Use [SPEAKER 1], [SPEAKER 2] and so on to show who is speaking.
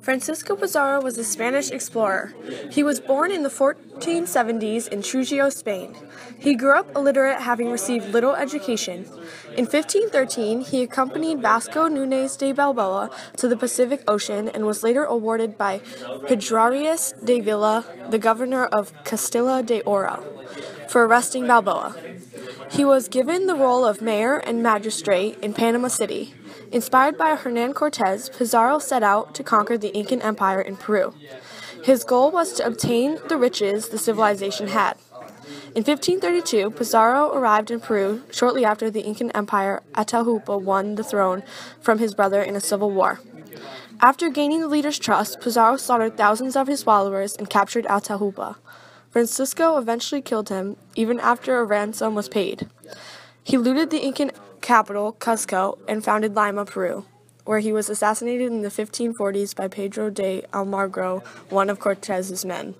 [SPEAKER 1] Francisco Pizarro was a Spanish explorer. He was born in the 1470s in Trujillo, Spain. He grew up illiterate, having received little education. In 1513, he accompanied Vasco Nuñez de Balboa to the Pacific Ocean and was later awarded by Pedrarias Dávila, the governor of Castilla de Oro, for arresting Balboa. He was given the role of mayor and magistrate in Panama City. Inspired by Hernan Cortez, Pizarro set out to conquer the Incan Empire in Peru. His goal was to obtain the riches the civilization had. In 1532, Pizarro arrived in Peru shortly after the Incan Empire Atahualpa won the throne from his brother in a civil war. After gaining the leader's trust, Pizarro slaughtered thousands of his followers and captured Atahualpa. Francisco eventually killed him, even after a ransom was paid. He looted the Incan capital, Cuzco, and founded Lima, Peru, where he was assassinated in the 1540s by Pedro de Almagro, one of Cortez's men.